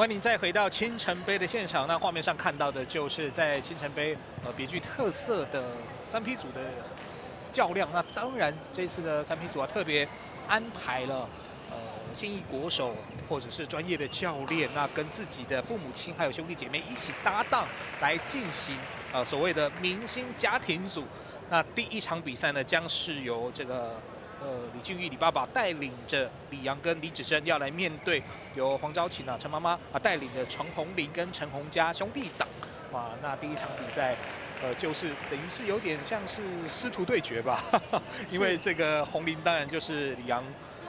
欢迎再回到青城杯的现场。那画面上看到的就是在青城杯呃别具特色的三 P 组的较量。那当然这次的三 P 组啊特别安排了呃现役国手或者是专业的教练，那跟自己的父母亲还有兄弟姐妹一起搭档来进行呃所谓的明星家庭组。那第一场比赛呢将是由这个。呃，李俊玉李爸爸带领着李阳跟李子珍要来面对由黄昭琴啊陈妈妈啊带领的陈红林跟陈红家兄弟党，哇，那第一场比赛，呃，就是等于是有点像是师徒对决吧，因为这个红林当然就是李阳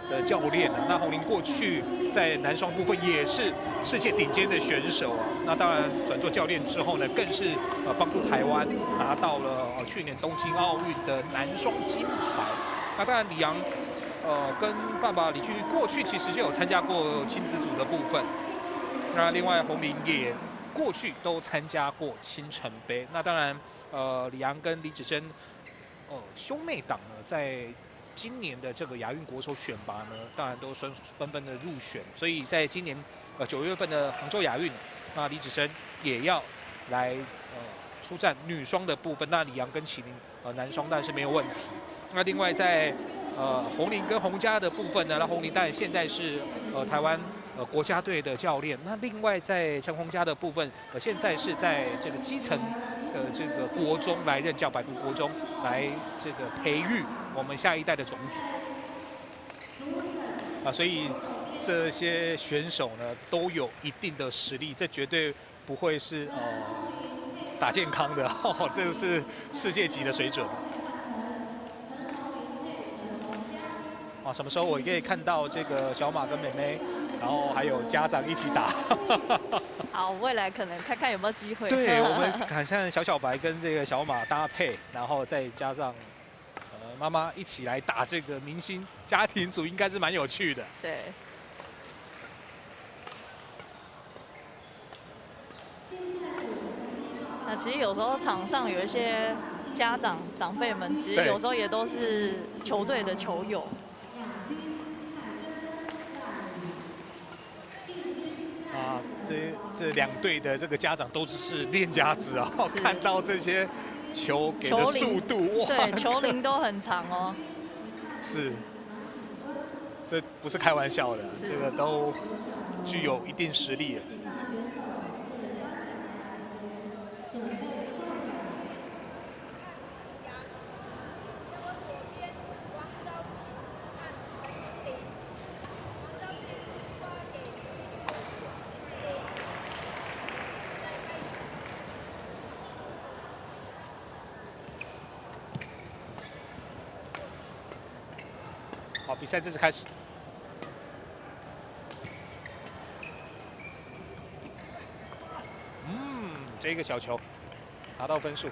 的教练了，那红林过去在男双部分也是世界顶尖的选手啊，那当然转做教练之后呢，更是呃帮助台湾拿到了去年东京奥运的男双金牌。那当然，李阳，呃，跟爸爸李俊过去其实就有参加过亲子组的部分。那另外，洪明也过去都参加过青城杯。那当然，呃，李阳跟李子珍，呃，兄妹党呢，在今年的这个亚运国手选拔呢，当然都纷纷纷的入选。所以在今年呃九月份的杭州亚运，那李子珍也要来呃出战女双的部分。那李阳跟麒麟呃男双当然是没有问题。那另外在呃红林跟洪家的部分呢，那红林当然现在是呃台湾呃国家队的教练。那另外在陈洪家的部分，呃现在是在这个基层的这个国中来任教，百福国中来这个培育我们下一代的种子。啊，所以这些选手呢都有一定的实力，这绝对不会是呃打健康的，这个是世界级的水准。啊，什么时候我可以看到这个小马跟妹妹，然后还有家长一起打？好，未来可能看看有没有机会。对，我们看看小小白跟这个小马搭配，然后再加上呃妈妈一起来打这个明星家庭组，应该是蛮有趣的。对。那其实有时候场上有一些家长长辈们，其实有时候也都是球队的球友。这这两队的这个家长都是练家子啊，看到这些球给的速度，哇，对，球龄都很长哦。是，这不是开玩笑的，这个都具有一定实力。比赛正式开始。嗯，这个小球拿到分数。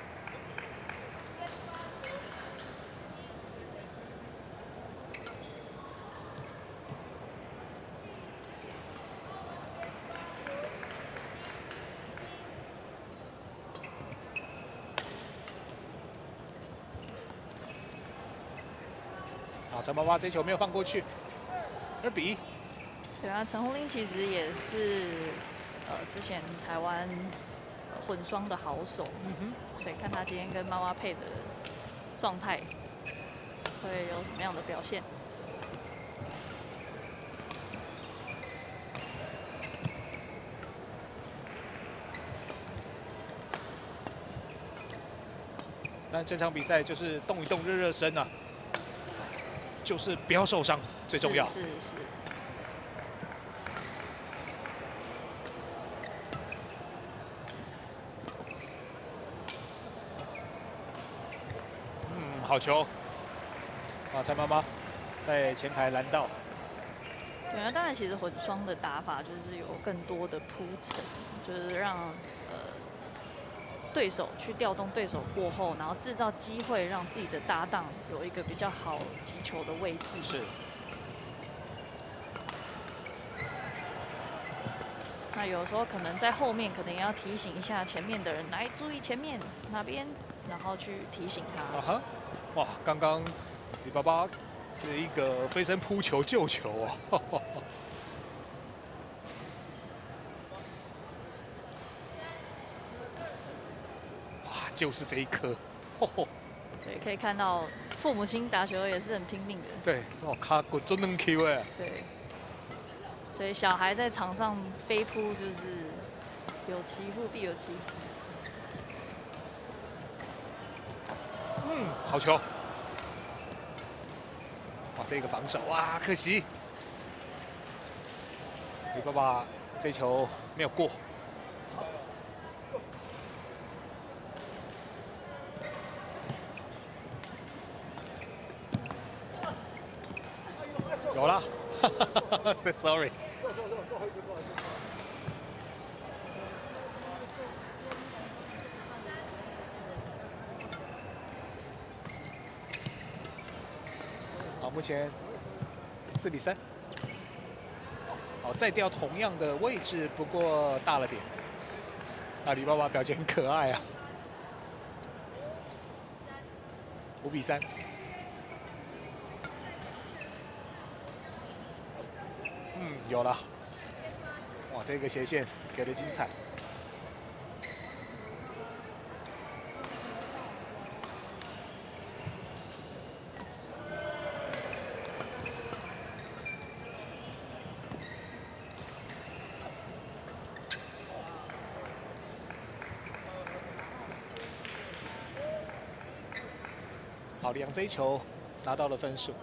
陈妈妈这球没有放过去，二比一。对啊，陈红林其实也是呃之前台湾混双的好手，嗯哼，所以看他今天跟妈妈配的状态会有什么样的表现。那这场比赛就是动一动热热身啊。就是不要受伤最重要。是是。嗯，好球。啊，蔡妈妈在前台拦到。对啊，当然，其实混双的打法就是有更多的铺陈，就是让。对手去调动对手过后，然后制造机会，让自己的搭档有一个比较好击球的位置。是。那有时候可能在后面，可能也要提醒一下前面的人，来注意前面哪边，然后去提醒他。啊哈！哇，刚刚李爸爸这一个飞身扑球救球哦。就是这一颗。对，可以看到父母亲打球也是很拼命的。对，哦，卡骨真能 Q 哎。对。所以小孩在场上飞扑，就是有其父必有其子。嗯，好球。哇，这个防守哇，可惜。李爸爸这球没有过。有了，say sorry。好，目前四比三。好，再调同样的位置，不过大了点。啊，李爸爸表情很可爱啊。五比三。有了。哇，这个斜线给的精彩。好，两这一球拿到了分数。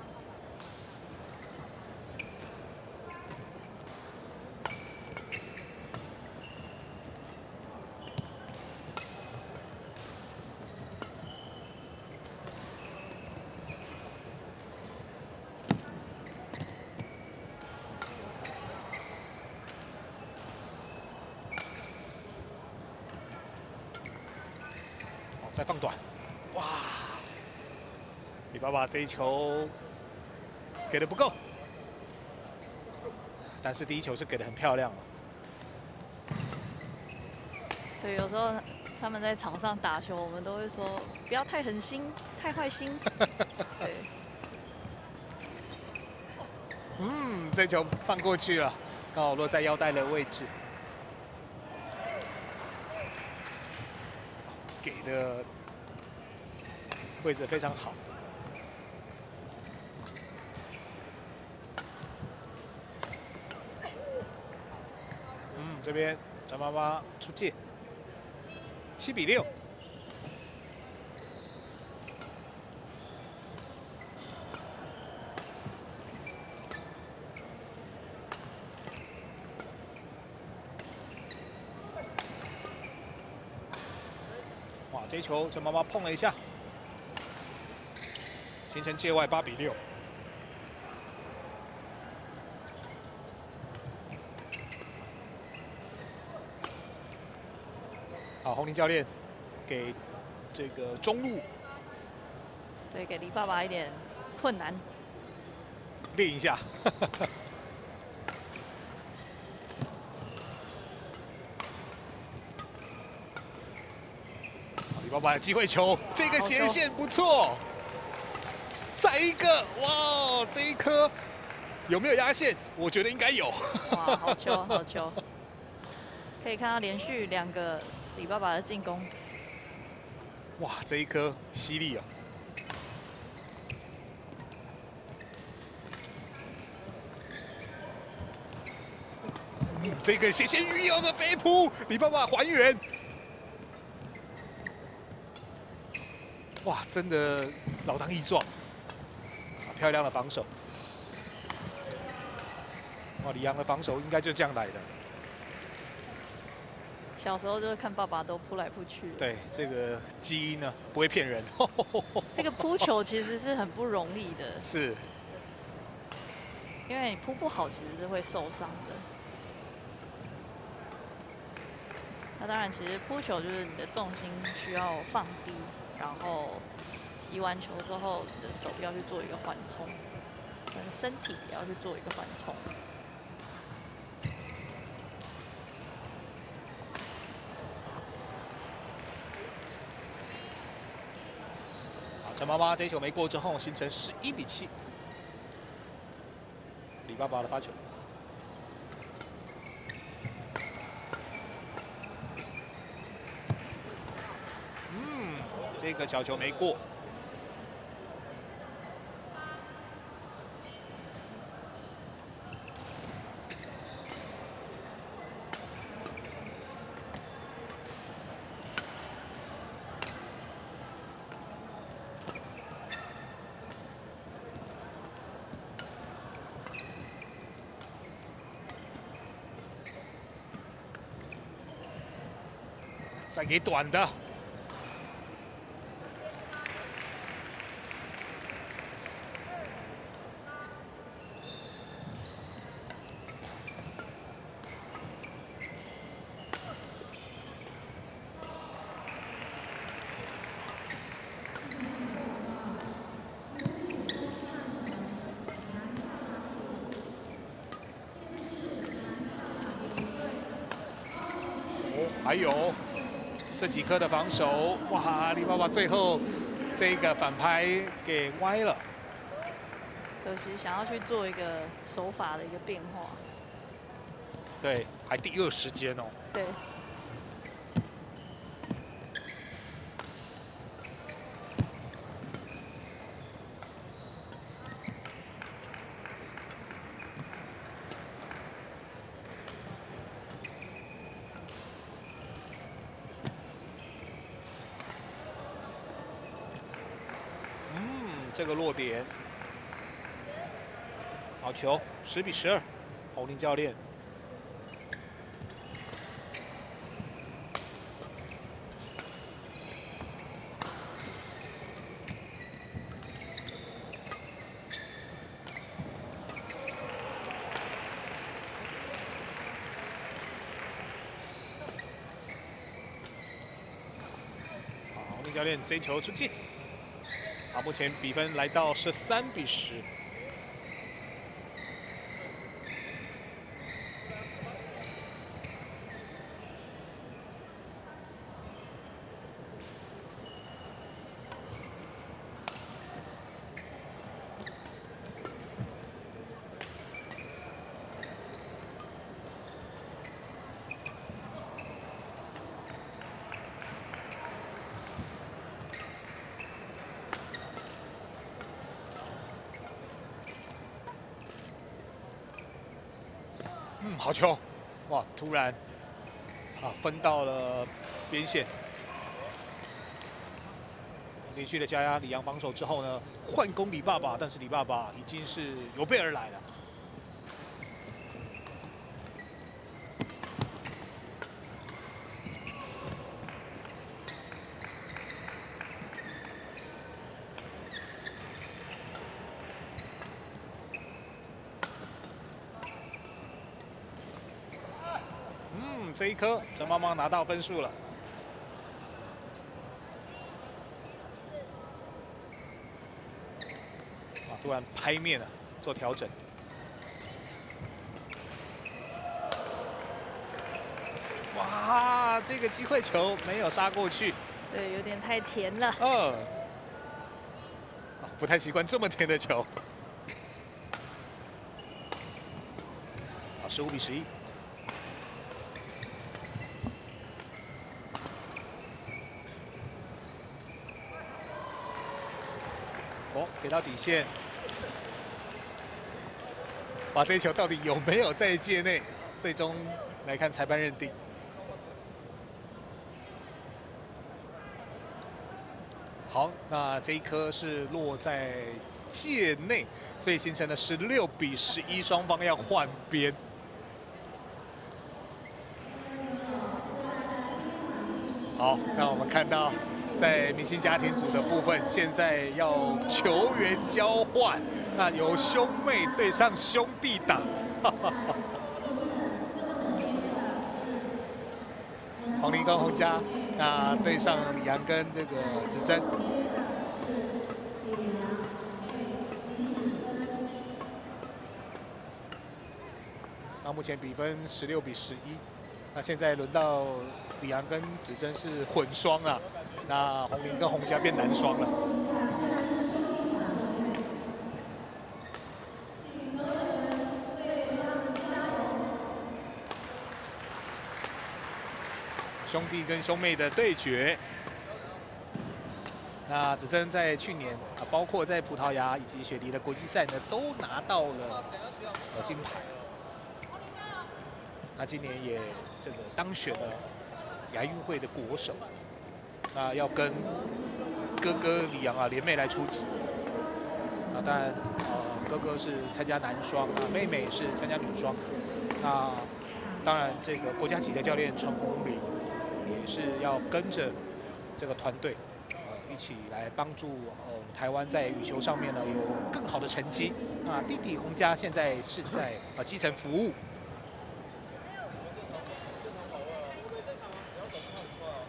李爸爸这一球给的不够，但是第一球是给的很漂亮。对，有时候他们在场上打球，我们都会说不要太狠心、太坏心。对。嗯，这球放过去了，刚好落在腰带的位置。给的位置非常好。嗯，这边张妈妈出界，七比六。哇这球，张妈妈碰了一下，形成界外八比六。林教练给这个中路，对，给李爸爸一点困难，练一下。李爸爸机会球，这个斜线不错。再一个，哇，这一颗有没有压线？我觉得应该有。哇，好球，好球！可以看到连续两个李爸爸的进攻。哇，这一颗犀利啊！这个斜线鱼游的飞扑，李爸爸还原。哇，真的老当益壮，漂亮的防守。哇，李阳的防守应该就这样来的。小时候就是看爸爸都扑来扑去。对，这个基因呢不会骗人。这个扑球其实是很不容易的。是。因为你扑不好，其实是会受伤的。那当然，其实扑球就是你的重心需要放低。然后击完球之后，你的手要去做一个缓冲，跟身体也要去做一个缓冲。陈妈妈这一球没过之后，形成十一比七。李爸爸的发球。嗯。这个小球没过。再给短的。哦，还有。这几颗的防守，哇！阿里巴巴最后这个反拍给歪了，可惜想要去做一个手法的一个变化。对，还第二时间哦。对。这个落点，好球，十比十二，侯林教练。好，侯林教练这球出界。啊，目前比分来到十三比十。好球！哇，突然啊，分到了边线，连续的加压李阳防守之后呢，换攻李爸爸，但是李爸爸已经是有备而来了。这一颗，陈邦邦拿到分数了。啊，突然拍面了，做调整。哇，这个机会球没有杀过去。对，有点太甜了。嗯。不太习惯这么甜的球。啊，十五比十一。给到底线，把这一球到底有没有在界内？最终来看裁判认定。好，那这一颗是落在界内，所以形成了十六比十一，双方要换边。好，那我们看到。在明星家庭组的部分，现在要球员交换，那由兄妹对上兄弟档，黄林跟洪家，那对上李阳跟这个子珍。那目前比分十六比十一，那现在轮到李阳跟子珍是混双啊。那红林跟洪家变男双了。兄弟跟兄妹的对决。那子珍在去年啊，包括在葡萄牙以及雪梨的国际赛呢，都拿到了金牌。那今年也这个当选了亚运会的国手。那要跟哥哥李阳啊联袂来出击。啊，当然呃哥哥是参加男双啊，妹妹是参加女双。那当然这个国家级的教练陈红林也是要跟着这个团队。一起来帮助呃台湾在羽球上面呢有更好的成绩。啊，弟弟洪家现在是在啊基层服务。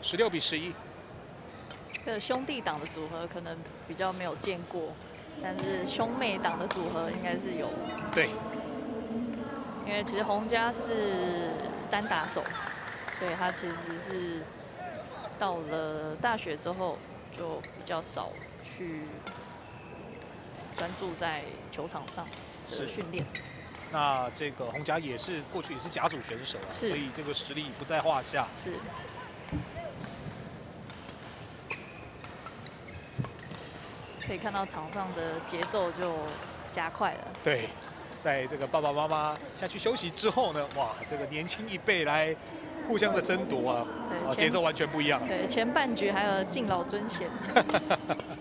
十六比十一。这个兄弟党的组合可能比较没有见过，但是兄妹党的组合应该是有。对。因为其实洪家是单打手，所以他其实是到了大学之后。就比较少去专注在球场上的训练。那这个洪家也是过去也是甲组选手啊，所以这个实力不在话下。是。可以看到场上的节奏就加快了。对，在这个爸爸妈妈下去休息之后呢，哇，这个年轻一辈来。互相的争夺啊，对，节奏完全不一样。对，前半局还有敬老尊贤。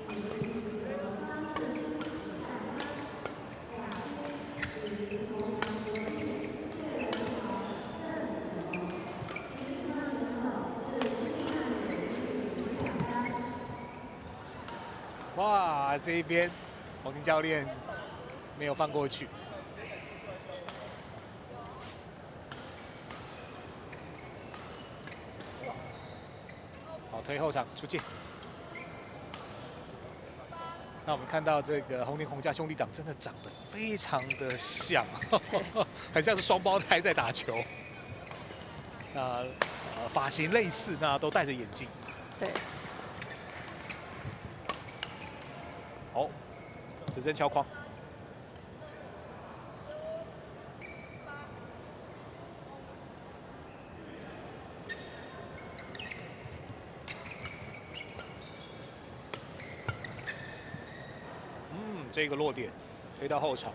这一边黄金教练没有放过去。好推后场出界。那我们看到这个红林红家兄弟党真的长得非常的像，很像是双胞胎在打球。那呃发型类似，那都戴着眼镜。对。好，指针敲框。嗯这个落点推到后场，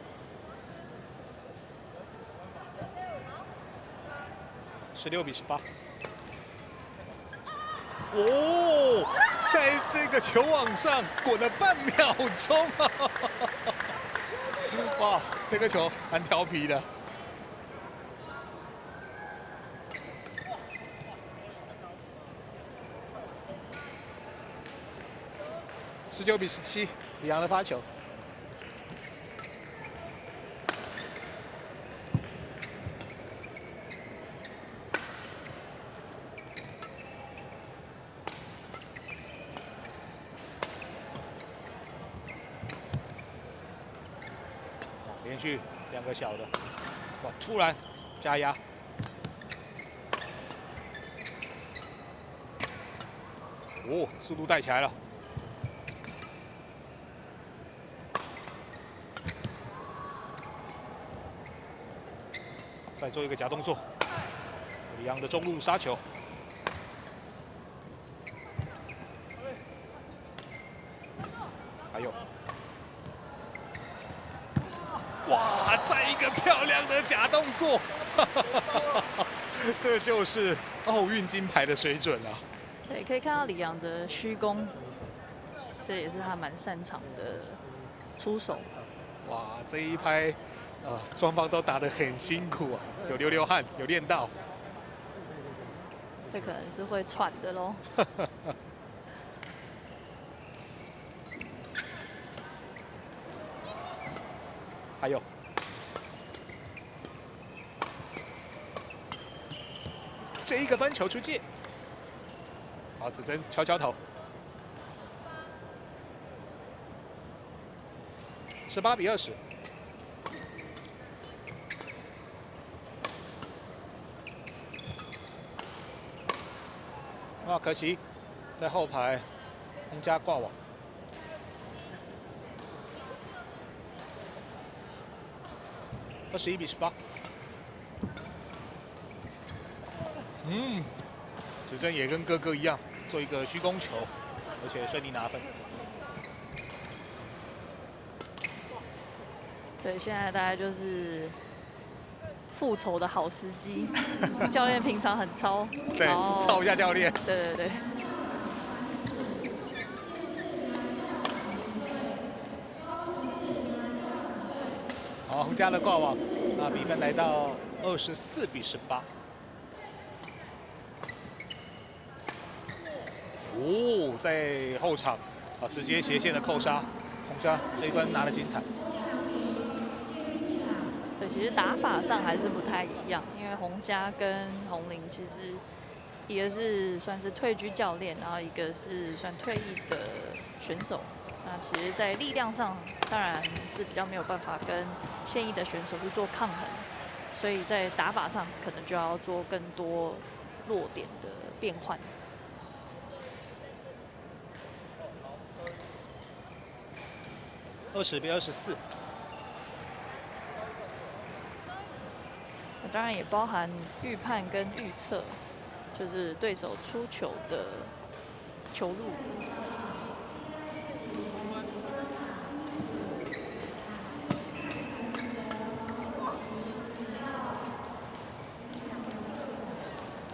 十六比十八。哦，在这个球网上滚了半秒钟啊！哇，这个球蛮调皮的。十九比十七，李阳的发球。连续两个小的，哇！突然加压，哦，速度带起来了。再做一个假动作，李阳的中路杀球，还有。哇！再一个漂亮的 这就是奥运金牌的水准了。对，可以看到李阳的虚功，这也是他蛮擅长的出手。哇！这一拍，呃，双方都打得很辛苦啊，有流流汗，有练到。这可能是会喘的喽。还有，这一个翻球出界，好，子珍敲敲头，十八比二十，啊，可惜在后排，洪家挂网。二十一比十八。嗯，子正也跟哥哥一样做一个虚攻球，而且顺利拿分。对，现在大概就是复仇的好时机。教练平常很操，对，操一下教练。对对对。好，胡佳的挂网，那比分来到二十四比十八。哦，在后场啊，直接斜线的扣杀，洪家这一关拿的精彩。对，其实打法上还是不太一样，因为洪家跟洪林其实一个是算是退居教练，然后一个是算退役的选手。那其实，在力量上当然是比较没有办法跟现役的选手去做抗衡，所以在打法上可能就要做更多弱点的变换。二十比二十四，当然也包含预判跟预测，就是对手出球的球路。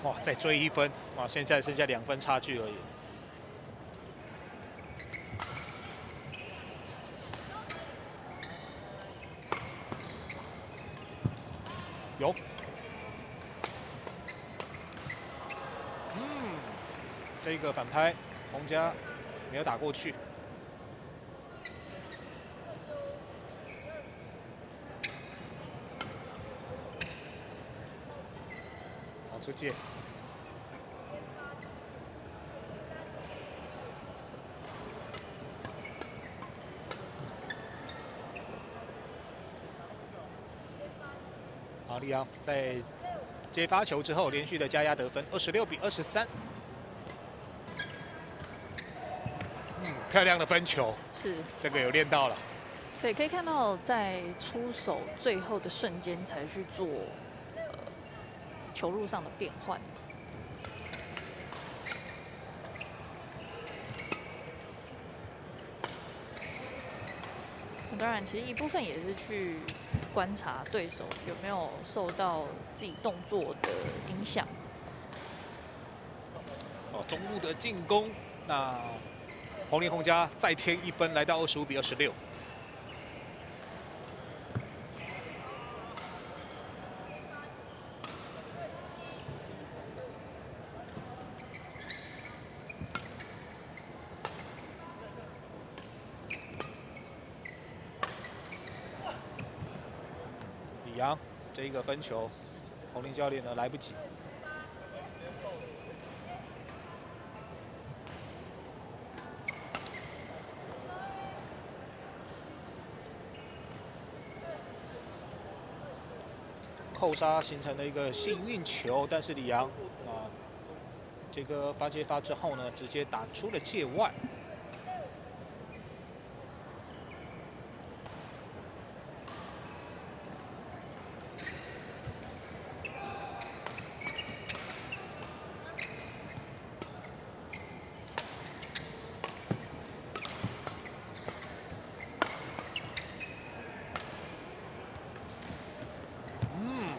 哇，再追一分！哇，现在剩下两分差距而已。有，嗯，这个反拍，洪家没有打过去，好出界。利昂在接发球之后，连续的加压得分，二十六比二十三。嗯，漂亮的分球，是这个有练到了。对，可以看到在出手最后的瞬间才去做呃球路上的变换。当然，其实一部分也是去观察对手有没有受到自己动作的影响。哦，中路的进攻，那黄林红家再添一分，来到二十五比二十六。杨这一个分球，红林教练呢来不及。扣杀形成了一个幸运球，但是李阳啊，这个发接发之后呢，直接打出了界外。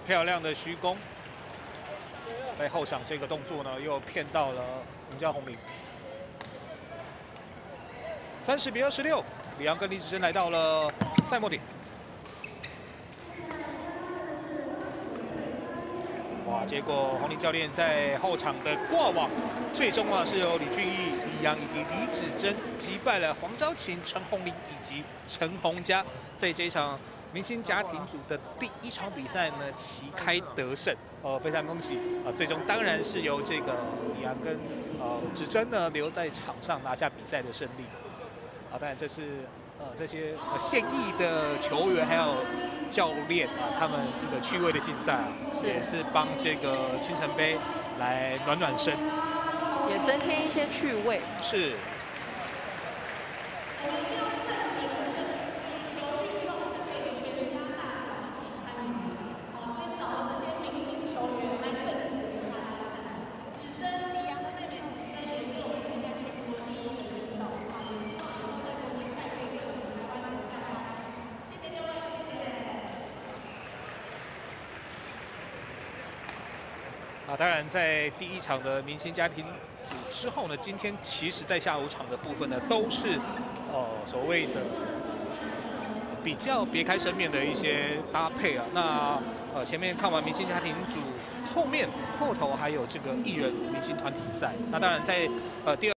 漂的虚攻，在后场这个动作呢，又骗到了洪家红林。三十比二十六，李阳跟李子珍来到了赛末点。哇！结果红林教练在后场的挂网，最终啊是由李俊毅、李阳以及李子珍击败了黄昭琴、陈红林以及陈洪佳，在这一场。明星家庭组的第一场比赛呢，旗开得胜，呃，非常恭喜啊！最终当然是由这个李阳跟呃指针呢留在场上拿下比赛的胜利。啊，当然这是呃这些呃现役的球员还有教练啊，他们一个趣味的竞赛啊，也是帮这个青城杯来暖暖身，也增添一些趣味。是。在第一场的明星家庭组之后呢，今天其实在下午场的部分呢，都是呃所谓的比较别开生面的一些搭配啊。那呃前面看完明星家庭组，后面后头还有这个艺人明星团体赛。那当然在呃第二。